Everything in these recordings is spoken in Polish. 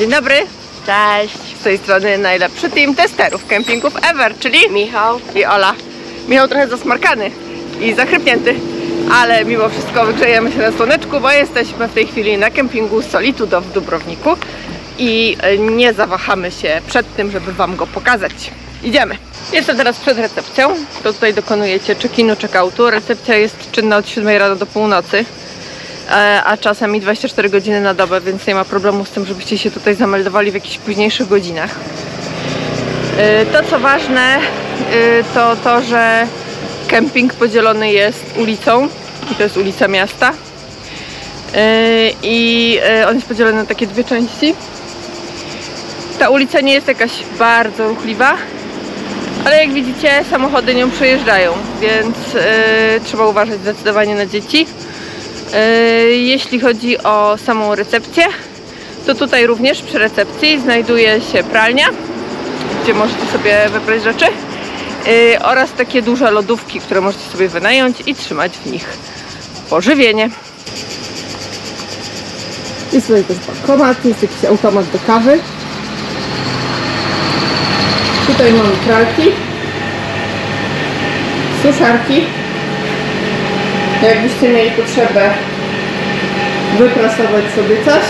Dzień dobry. Cześć. Z tej strony najlepszy team testerów kempingów ever, czyli Michał. i Ola. Michał trochę zasmarkany i zachrypnięty, ale mimo wszystko wygrzejemy się na słoneczku, bo jesteśmy w tej chwili na kempingu Solitudo w Dubrowniku i e, nie zawahamy się przed tym, żeby Wam go pokazać. Idziemy. Jestem teraz przed recepcją. To tutaj dokonujecie check-inu, check-outu. Recepcja jest czynna od 7 rano do północy a czasami 24 godziny na dobę, więc nie ma problemu z tym, żebyście się tutaj zameldowali w jakichś późniejszych godzinach. E, To co ważne, e, to to, że kemping podzielony jest ulicą i to jest ulica miasta. E, I e, on jest podzielony na takie dwie części. Ta ulica nie jest jakaś bardzo ruchliwa, ale jak widzicie samochody nią przejeżdżają, więc e, trzeba uważać zdecydowanie na dzieci. E, Jeśli chodzi o samą recepcję, to tutaj również przy recepcji znajduje się pralnia, gdzie możecie sobie wybrać rzeczy e, oraz takie duże lodówki, które możecie sobie wynająć i trzymać w nich pożywienie. Jest tutaj też bankomat, jest jakiś automat do kawy. Tutaj mamy pralki, suszarki, jakbyście mieli potrzebę wyprasować sobie coś.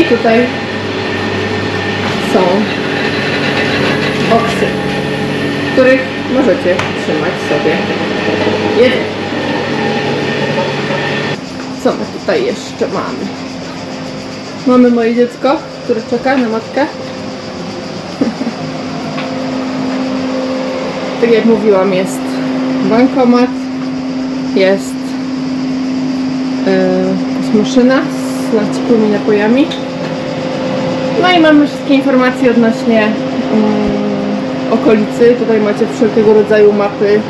I tutaj są oksy, których możecie trzymać sobie jedzenie. Co my tutaj jeszcze mamy? Mamy moje dziecko, które czeka na matkę. tak jak mówiłam, jest bankomat, jest yy, jakaś maszyna z ciepłymi napojami. No i mamy wszystkie informacje odnośnie mm, okolicy. Tutaj macie wszelkiego rodzaju mapy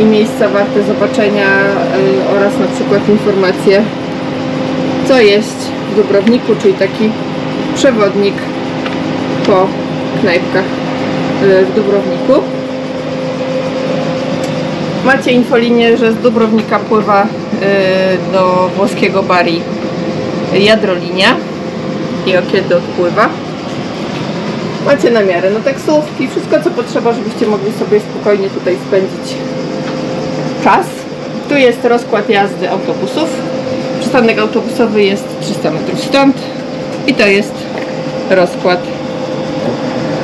i miejsca warte zobaczenia yy, oraz na przykład informacje co jest w Dubrowniku, czyli taki przewodnik po knajpkach yy, w Dubrowniku. Macie infolinię, że z Dubrownika pływa y, do włoskiego Bari jadrolinia i o kiedy odpływa. Macie namiary na taksówki, wszystko co potrzeba, żebyście mogli sobie spokojnie tutaj spędzić czas. Tu jest rozkład jazdy autobusów. Przystanek autobusowy jest 300 metrów stąd i to jest rozkład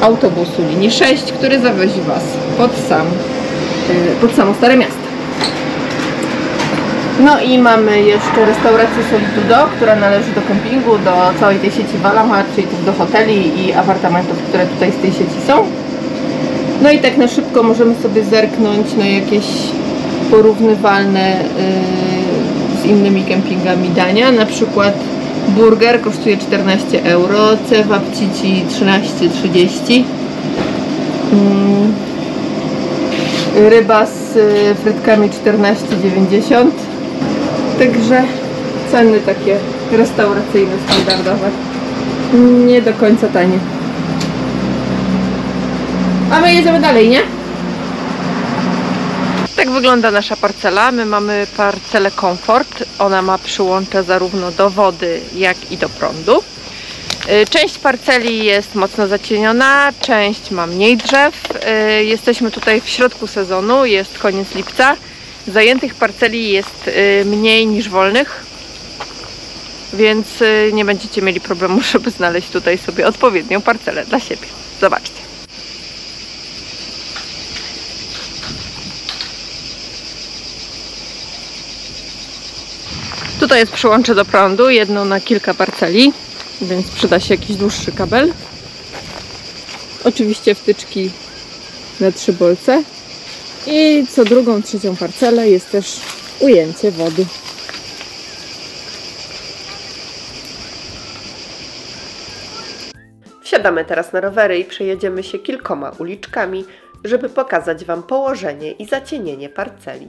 autobusu linii 6, który zawozi Was pod sam pod samo Stare Miasto. No i mamy jeszcze restaurację Solitudo, która należy do kempingu, do całej tej sieci Balamar, czyli też do hoteli i apartamentów, które tutaj z tej sieci są. No i tak na szybko możemy sobie zerknąć na jakieś porównywalne y, z innymi kempingami dania. Na przykład burger kosztuje 14 euro, cewa pcici 13,30 mm, ryba z y, frytkami 14,90 także ceny takie restauracyjne, standardowe nie do końca tanie a my jedziemy dalej, nie? Tak wygląda nasza parcela. My mamy parcelę Comfort. Ona ma przyłącze zarówno do wody, jak i do prądu. Y, Część parceli jest mocno zacieniona, część ma mniej drzew. Y, Jesteśmy tutaj w środku sezonu, jest koniec lipca. Zajętych parceli jest y, mniej niż wolnych, więc nie będziecie mieli problemu, żeby znaleźć tutaj sobie odpowiednią parcelę dla siebie. Zobaczcie. Tutaj jest przyłącze do prądu, jedno na kilka parceli, więc przyda się jakiś dłuższy kabel. Oczywiście wtyczki na trzy bolce. I co drugą, trzecią parcelę jest też ujęcie wody. Wsiadamy teraz na rowery i przejedziemy się kilkoma uliczkami, żeby pokazać Wam położenie i zacienienie parceli.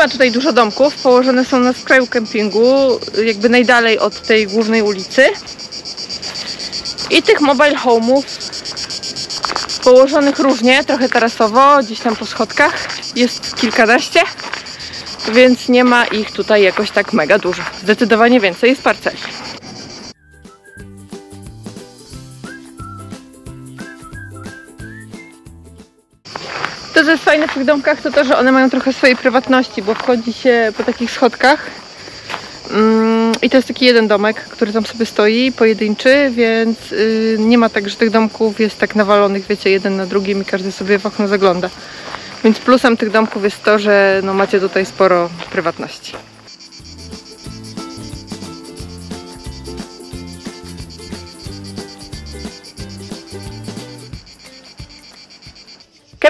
Ma tutaj dużo domków, położone są na skraju kempingu, jakby najdalej od tej głównej ulicy. I tych mobile home'ów położonych różnie, trochę tarasowo, gdzieś tam po schodkach jest kilkanaście, więc nie ma ich tutaj jakoś tak mega dużo. Zdecydowanie więcej jest parceli. Co jest fajne w tych domkach, to to, że one mają trochę swojej prywatności, bo wchodzi się po takich schodkach mm, i to jest taki jeden domek, który tam sobie stoi, pojedynczy, więc y, nie ma tak, że tych domków jest tak nawalonych, wiecie, jeden na drugim i każdy sobie w okno zagląda. Więc plusem tych domków jest to, że no, macie tutaj sporo prywatności.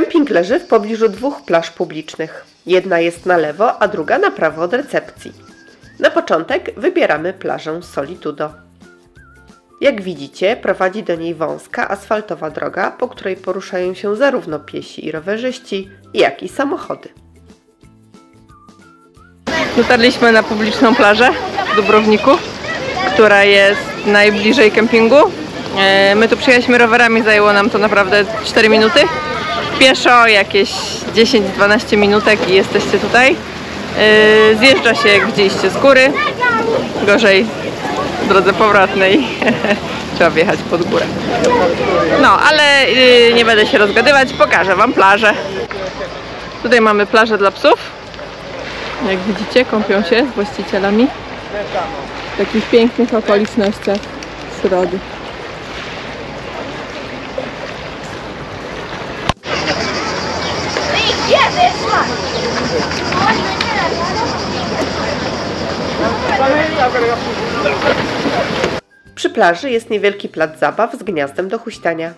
Kemping leży w pobliżu dwóch plaż publicznych. Jedna jest na lewo, a druga na prawo od recepcji. Na początek wybieramy plażę Solitudo. Jak widzicie, prowadzi do niej wąska asfaltowa droga, po której poruszają się zarówno piesi i rowerzyści, jak i samochody. Dotarliśmy na publiczną plażę w Dubrowniku, która jest najbliżej kempingu. E, My tu przyjechaliśmy rowerami, zajęło nam to naprawdę 4 minuty. Pieszo jakieś 10-12 minutek i jesteście tutaj. E, Zjeżdża się, jak z góry. Gorzej w drodze powrotnej. Trzeba wjechać pod górę. No, ale y, nie będę się rozgadywać, pokażę Wam plażę. Tutaj mamy plażę dla psów. Jak widzicie, kąpią się z właścicielami w takich pięknych okolicznościach przyrody. Przy plaży jest niewielki plac zabaw z gniazdem do huśtania.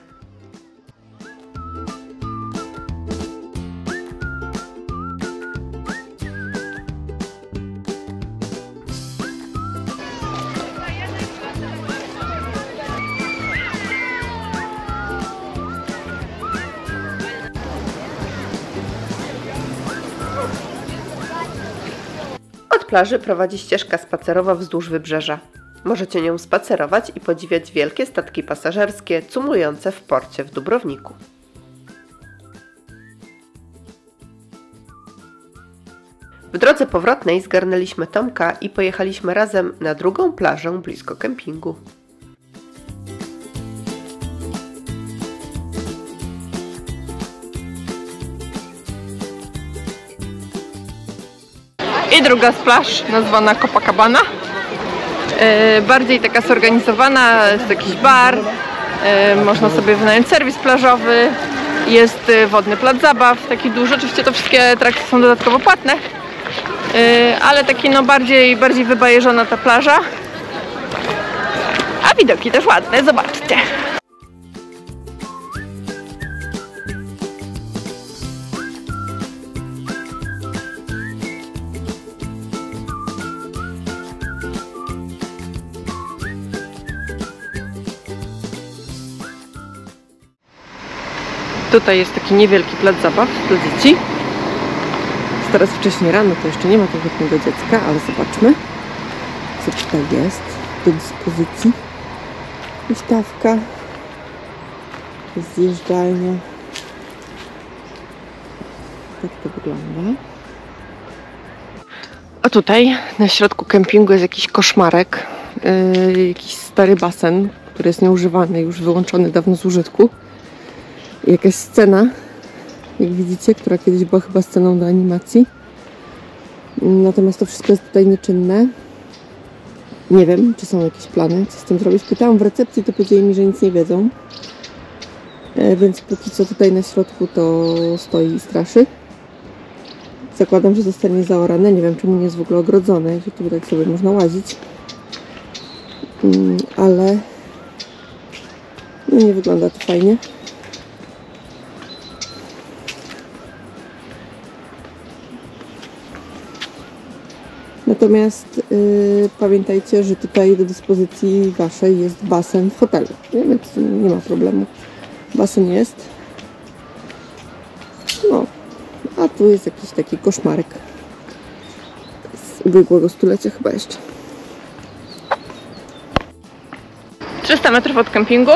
Plaży prowadzi ścieżka spacerowa wzdłuż wybrzeża. Możecie nią spacerować i podziwiać wielkie statki pasażerskie cumujące w porcie w Dubrowniku. W drodze powrotnej zgarnęliśmy Tomka i pojechaliśmy razem na drugą plażę blisko kempingu. I druga z plaż, nazwana Copacabana. E, bardziej taka zorganizowana, jest jakiś bar, e, można sobie wynająć serwis plażowy, jest e, wodny plac zabaw, taki duży, oczywiście to wszystkie atrakcje są dodatkowo płatne, ale taki no bardziej, bardziej wybajeżona ta plaża. A widoki też ładne, zobaczcie. Tutaj jest taki niewielki plac zabaw dla dzieci. Jest teraz wcześniej rano, to jeszcze nie ma konkretnego dziecka, ale zobaczmy, co tutaj jest do dyspozycji. Ustawka, zjeżdżalnia. Tak to wygląda. A tutaj na środku kempingu jest jakiś koszmarek, yy, jakiś stary basen, który jest nieużywany, już wyłączony dawno z użytku jakaś scena, jak widzicie, która kiedyś była chyba sceną do animacji. Natomiast to wszystko jest tutaj nieczynne. Nie wiem, czy są jakieś plany, co z tym zrobić. Pytałam w recepcji, to powiedzieli mi, że nic nie wiedzą. E, Więc póki co tutaj na środku to stoi i straszy. Zakładam, że zostanie zaorane. Nie wiem, czemu nie jest w ogóle ogrodzone, że tu tak sobie można łazić. Mm, Ale no nie wygląda to fajnie. Natomiast y, pamiętajcie, że tutaj do dyspozycji Waszej jest basen w hotelu, nie? więc nie ma problemu. Basen jest. No, a tu jest jakiś taki koszmarek. ubiegłego stulecia chyba jeszcze. 300 metrów od kempingu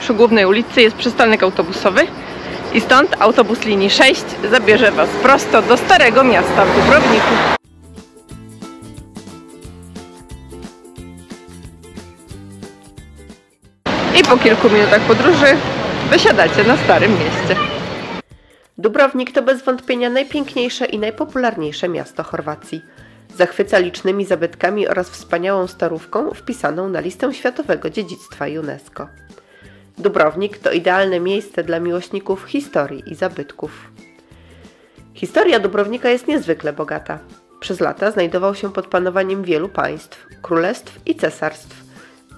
przy głównej ulicy jest przystanek autobusowy i stąd autobus linii 6 zabierze Was prosto do Starego Miasta w Dubrowniku. I po kilku minutach podróży wysiadacie na Starym Mieście. Dubrownik to bez wątpienia najpiękniejsze i najpopularniejsze miasto Chorwacji. Zachwyca licznymi zabytkami oraz wspaniałą starówką wpisaną na listę Światowego Dziedzictwa UNESCO. Dubrownik to idealne miejsce dla miłośników historii i zabytków. Historia Dubrownika jest niezwykle bogata. Przez lata znajdował się pod panowaniem wielu państw, królestw i cesarstw,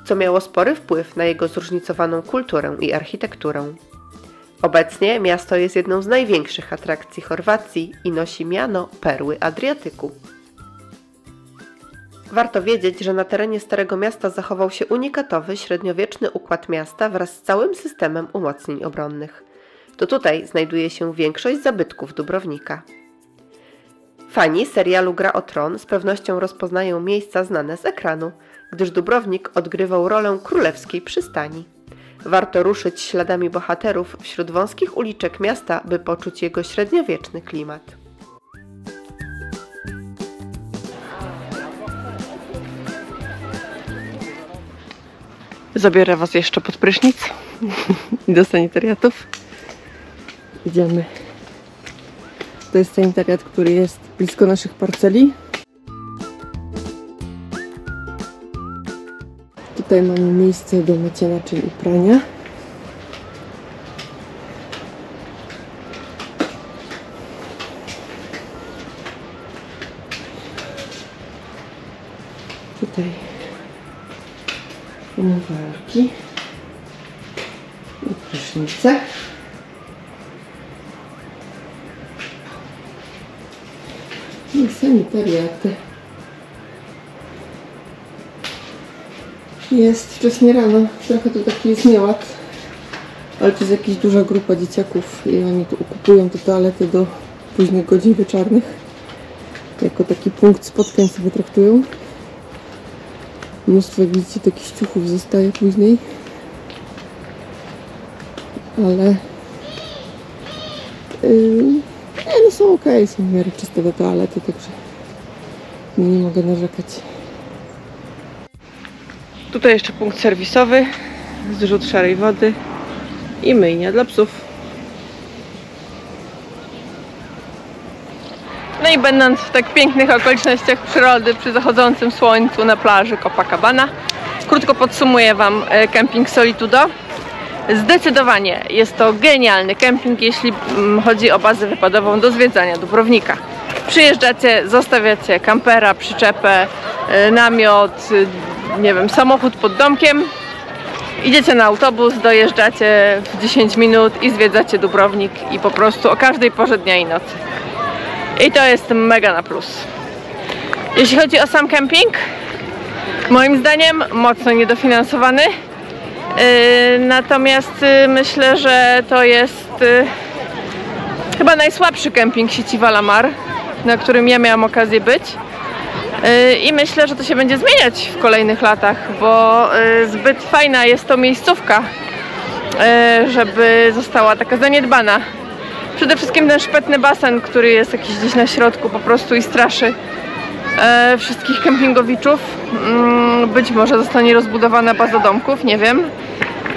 co miało spory wpływ na jego zróżnicowaną kulturę i architekturę. Obecnie miasto jest jedną z największych atrakcji Chorwacji i nosi miano Perły Adriatyku. Warto wiedzieć, że na terenie Starego Miasta zachował się unikatowy średniowieczny układ miasta wraz z całym systemem umocnień obronnych. To tutaj znajduje się większość zabytków Dubrownika. Fani serialu Gra o Tron z pewnością rozpoznają miejsca znane z ekranu, gdyż Dubrownik odgrywał rolę królewskiej przystani. Warto ruszyć śladami bohaterów wśród wąskich uliczek miasta, by poczuć jego średniowieczny klimat. Zabiorę Was jeszcze pod prysznic i do sanitariatów. Idziemy. To jest sanitariat, który jest blisko naszych parceli. Tutaj mamy miejsce do mycia naczyń i prania. Tutaj umywalki i prysznice. Sanitariaty. Jest wcześnie rano, trochę tu taki jest nieład, ale to jest jakaś duża grupa dzieciaków i oni tu okupują te toalety do późnych godzin wieczornych. Jako taki punkt spotkań sobie traktują. Mnóstwo, jak widzicie, takich ciuchów zostaje później. Ale... Yy, nie, no są ok, są w miarę czyste te toalety, także nie, nie mogę narzekać. Tutaj jeszcze punkt serwisowy, zrzut szarej wody i myjnia dla psów. No i będąc w tak pięknych okolicznościach przyrody przy zachodzącym słońcu na plaży Copacabana, krótko podsumuję Wam e, kemping Solitudo. Zdecydowanie jest to genialny kemping, jeśli mm, chodzi o bazę wypadową do zwiedzania Dubrownika. Przyjeżdżacie, zostawiacie kampera, przyczepę, e, namiot, e, nie wiem, samochód pod domkiem, idziecie na autobus, dojeżdżacie w 10 minut i zwiedzacie Dubrownik i po prostu o każdej porze dnia i nocy. I to jest mega na plus. Jeśli chodzi o sam kemping, moim zdaniem mocno niedofinansowany. Yy, natomiast yy, myślę, że to jest yy, chyba najsłabszy kemping sieci Valamar, na którym ja miałam okazję być. I myślę, że to się będzie zmieniać w kolejnych latach, bo zbyt fajna jest to miejscówka, żeby została taka zaniedbana. Przede wszystkim ten szpetny basen, który jest jakiś gdzieś na środku po prostu i straszy e, wszystkich kempingowiczów. Być może zostanie rozbudowana baza domków, nie wiem.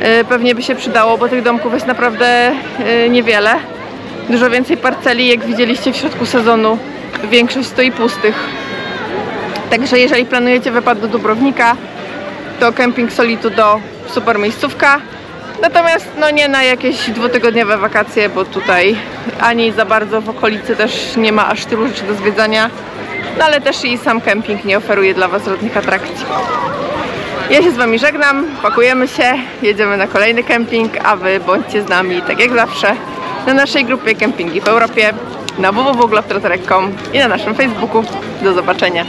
E, pewnie by się przydało, bo tych domków jest naprawdę e, niewiele. Dużo więcej parceli, jak widzieliście w środku sezonu, większość stoi pustych. Także jeżeli planujecie wypad do Dubrownika, to kemping Solitudo super miejscówka. Natomiast no nie na jakieś dwutygodniowe wakacje, bo tutaj ani za bardzo w okolicy też nie ma aż tylu rzeczy do zwiedzania. No ale też i sam kemping nie oferuje dla Was żadnych atrakcji. Ja się z Wami żegnam, pakujemy się, jedziemy na kolejny kemping, a Wy bądźcie z nami, tak jak zawsze, na naszej grupie Kempingi w Europie, na www.globetrotter.com i na naszym Facebooku. Do zobaczenia.